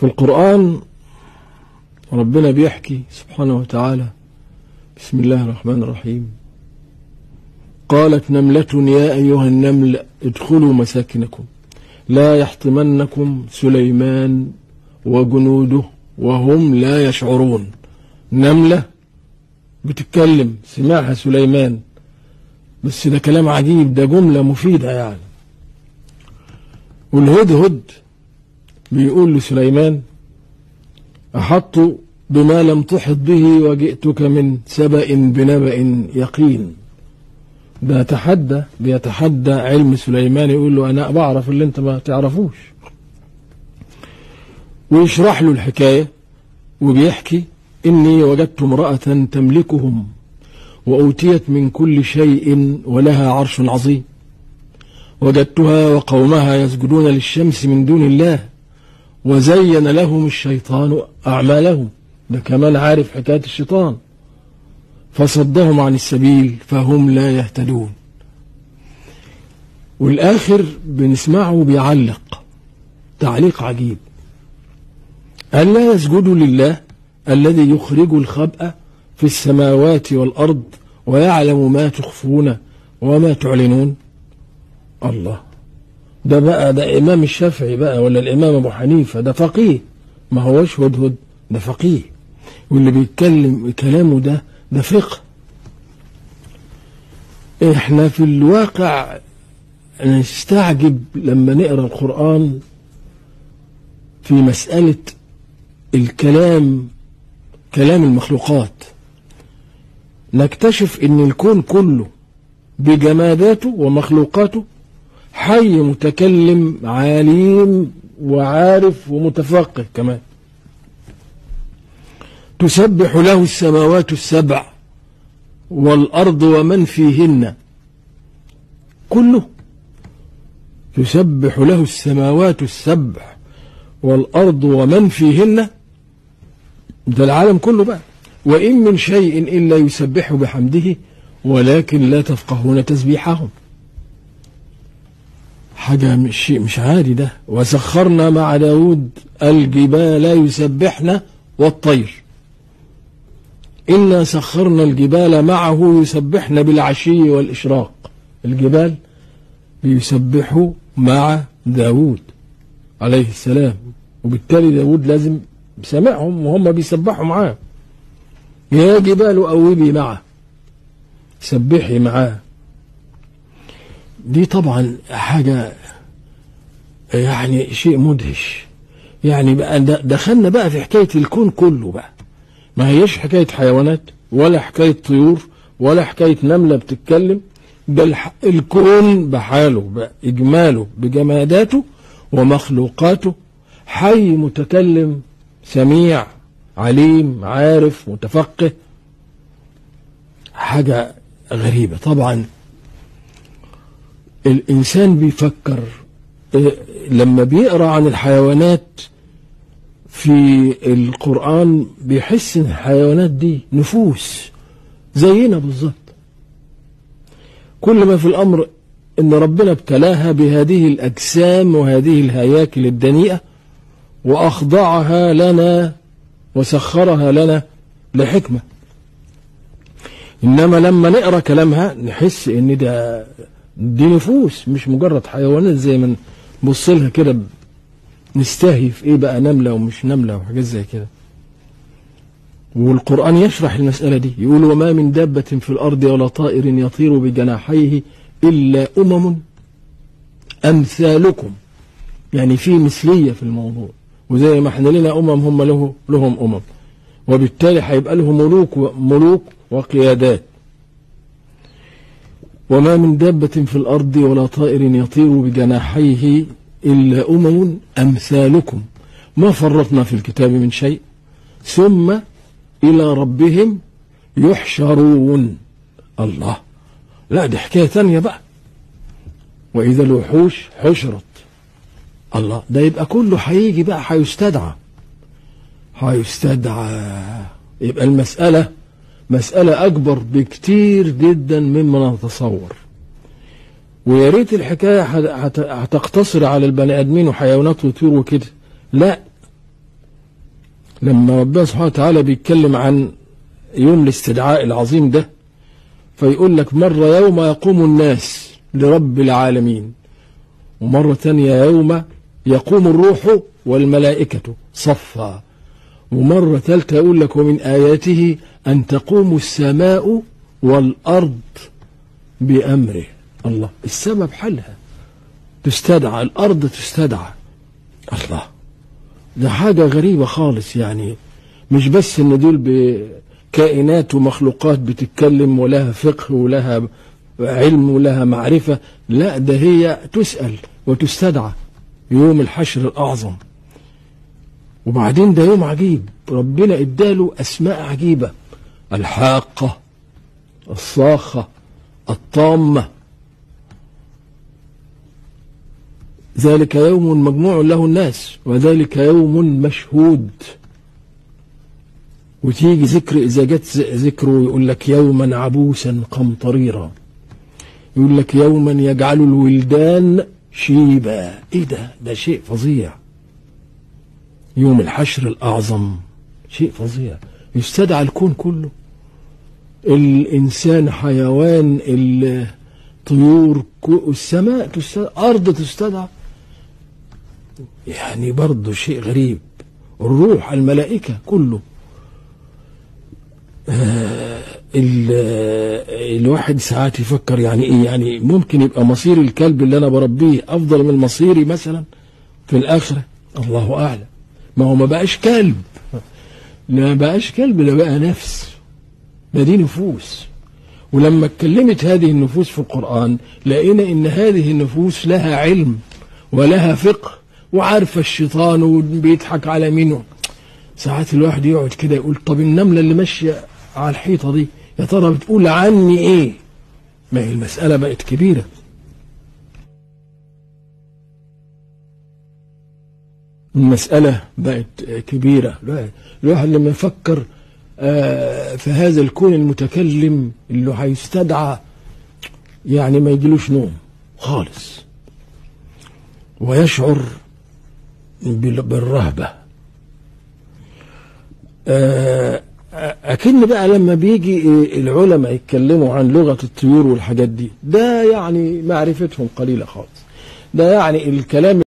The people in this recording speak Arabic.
في القرآن ربنا بيحكي سبحانه وتعالى بسم الله الرحمن الرحيم. قالت نملة يا أيها النمل ادخلوا مساكنكم لا يحطمنكم سليمان وجنوده وهم لا يشعرون. نملة بتتكلم سمعها سليمان بس ده كلام عجيب ده جملة مفيدة يعني. والهدهد بيقول لسليمان أحط بما لم تحط به وجئتك من سبأ بنبأ يقين. ده تحدى بيتحدى علم سليمان يقول له أنا بعرف اللي أنت ما تعرفوش. ويشرح له الحكاية وبيحكي إني وجدت امرأة تملكهم وأوتيت من كل شيء ولها عرش عظيم. وجدتها وقومها يسجدون للشمس من دون الله. وزين لهم الشيطان أعمالهم. ده كمان عارف حكاية الشيطان؟ فصدهم عن السبيل فهم لا يهتدون. والآخر بنسمعه بيعلق. تعليق عجيب. ألا يسجدوا لله الذي يخرج الخبأ في السماوات والأرض ويعلم ما تخفون وما تعلنون؟ الله. ده بقى ده إمام الشافعي بقى ولا الإمام أبو حنيفة ده فقيه. ما هوش هدهد ده فقيه. واللي بيتكلم كلامه ده ده فقه. إحنا في الواقع نستعجب لما نقرأ القرآن في مسألة الكلام كلام المخلوقات. نكتشف إن الكون كله بجماداته ومخلوقاته حي متكلم عليم وعارف ومتفقه كمان. تسبح له السماوات السبع والأرض ومن فيهن. كله. تسبح له السماوات السبع والأرض ومن فيهن. ده العالم كله بقى. وإن من شيء إلا يسبح بحمده ولكن لا تفقهون تسبيحهم. حاجة مش شيء مش عادي ده. وسخرنا مع داود الجبال يسبحن والطير. إنا سخرنا الجبال معه يسبحن بالعشي والإشراق. الجبال بيسبحوا مع داود عليه السلام. وبالتالي داود لازم سمعهم وهم بيسبحوا معاه. يا جبال أوبي معه. سبحي معاه. دي طبعا حاجة يعني شيء مدهش. يعني بقى دخلنا بقى في حكاية الكون كله بقى. ما هيش حكاية حيوانات ولا حكاية طيور ولا حكاية نملة بتتكلم. ده الكون بحاله بإجماله بجماداته ومخلوقاته. حي متكلم سميع عليم عارف متفقه. حاجة غريبة. طبعا الإنسان بيفكر لما بيقرأ عن الحيوانات في القرآن بيحس إن الحيوانات دي نفوس زينا بالظبط. كل ما في الأمر إن ربنا ابتلاها بهذه الأجسام وهذه الهياكل الدنيئة وأخضعها لنا وسخرها لنا لحكمة. إنما لما نقرأ كلامها نحس إن ده دي نفوس مش مجرد حيوانات زي ما نبص لها كده نستهي في إيه بقى نملة ومش نملة وحاجات زي كده. والقرآن يشرح المسألة دي يقول وما من دابة في الأرض ولا طائر يطير بجناحيه إلا أمم أمثالكم. يعني في مثلية في الموضوع وزي ما إحنا لنا أمم هم له لهم أمم. وبالتالي هيبقى لهم ملوك ملوك وقيادات. وما من دابة في الأرض ولا طائر يطير بجناحيه إلا أمم أمثالكم. ما فرطنا في الكتاب من شيء. ثم إلى ربهم يحشرون. الله. لا دي حكاية ثانية بقى. وإذا الوحوش حشرت. الله. ده يبقى كله هيجي بقى هيستدعى. هيستدعى. يبقى المسألة مسألة أكبر بكتير جدا مما نتصور. ويا ريت الحكاية هتقتصر على البني آدمين وحيوانات وطيور وكده. لا. لما ربنا سبحانه وتعالى بيتكلم عن يوم الاستدعاء العظيم ده فيقول لك مرة يوم يقوم الناس لرب العالمين ومرة تانية يوم يقوم الروح والملائكة صفا ومرة ثالثة يقول لك ومن آياته أن تقوم السماء والأرض بأمره. الله السماء بحالها تستدعى الأرض تستدعى الله. ده حاجة غريبة خالص يعني. مش بس إن دول بكائنات ومخلوقات بتتكلم ولها فقه ولها علم ولها معرفة لا ده هي تسأل وتستدعى يوم الحشر الأعظم. وبعدين ده يوم عجيب. ربنا إداله أسماء عجيبة. الحاقة الصاخة الطامة. ذلك يوم مجموع له الناس وذلك يوم مشهود. وتيجي ذكر إذا جت ذكره يقول لك يوما عبوسا قمطريرا. يقول لك يوما يجعل الولدان شيبا. إيه ده؟ ده شيء فظيع. يوم الحشر الأعظم شيء فظيع. يستدعى الكون كله. الإنسان حيوان الطيور السماء تستدعى أرض تستدعى. يعني برضه شيء غريب. الروح الملائكة كله. آه الواحد ساعات يفكر يعني إيه يعني ممكن يبقى مصير الكلب اللي أنا بربيه أفضل من مصيري مثلا في الآخرة. الله أعلم. ما هو ما بقاش كلب. لا بقاش كلب ده بقى نفس. ده دي نفوس. ولما اتكلمت هذه النفوس في القرآن لقينا إن هذه النفوس لها علم ولها فقه وعارفة الشيطان وبيضحك على مين ساعات الواحد يقعد كده يقول طب النملة اللي ماشية على الحيطة دي يا ترى بتقول عني إيه؟ ما هي المسألة بقت كبيرة. المسألة بقت كبيرة. الواحد لما يفكر في هذا الكون المتكلم اللي هيستدعى يعني ما يجيلوش نوم خالص. ويشعر بالرهبة. أكن بقى لما بيجي العلماء يتكلموا عن لغة الطيور والحاجات دي ده يعني معرفتهم قليلة خالص. ده يعني الكلام